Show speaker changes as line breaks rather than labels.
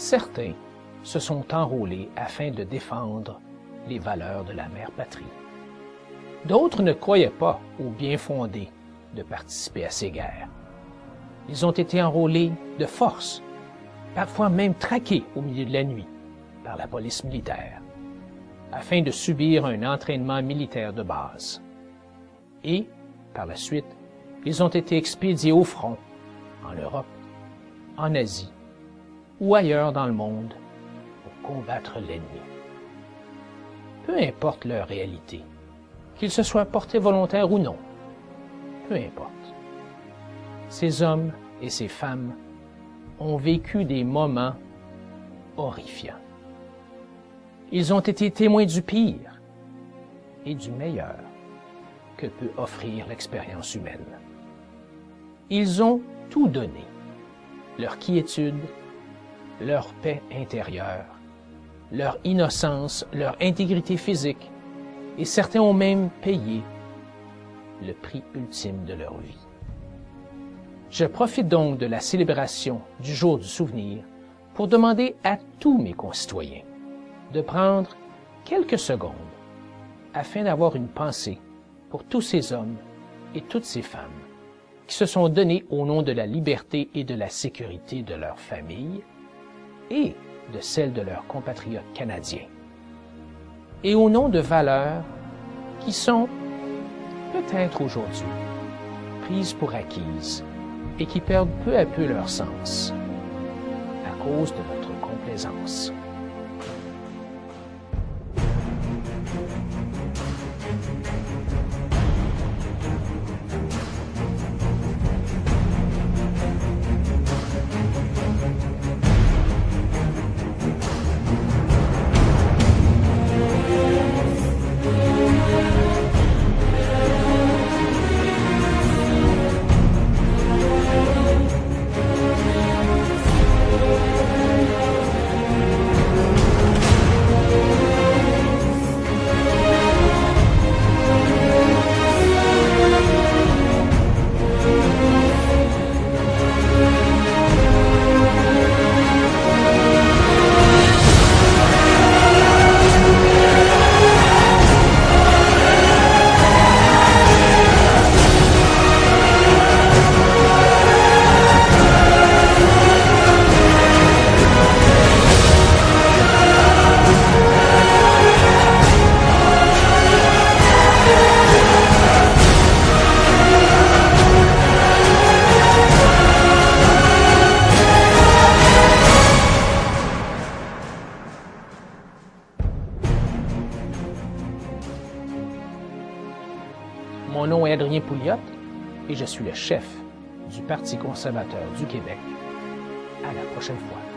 certains se sont enrôlés afin de défendre les valeurs de la mère patrie. D'autres ne croyaient pas au bien fondé de participer à ces guerres. Ils ont été enrôlés de force, parfois même traqués au milieu de la nuit par la police militaire, afin de subir un entraînement militaire de base. Et, par la suite, ils ont été expédiés au front, en Europe, en Asie ou ailleurs dans le monde, pour combattre l'ennemi. Peu importe leur réalité, qu'ils se soient portés volontaires ou non, peu importe. Ces hommes et ces femmes ont vécu des moments horrifiants. Ils ont été témoins du pire et du meilleur que peut offrir l'expérience humaine. Ils ont tout donné, leur quiétude, leur paix intérieure, leur innocence, leur intégrité physique, et certains ont même payé le prix ultime de leur vie. Je profite donc de la célébration du jour du souvenir pour demander à tous mes concitoyens de prendre quelques secondes afin d'avoir une pensée pour tous ces hommes et toutes ces femmes qui se sont donnés au nom de la liberté et de la sécurité de leur famille et de celle de leurs compatriotes canadiens, et au nom de valeurs qui sont peut-être aujourd'hui prises pour acquises et qui perdent peu à peu leur sens à cause de notre complaisance. Mon nom est Adrien Pouliot et je suis le chef du Parti conservateur du Québec. À la prochaine fois.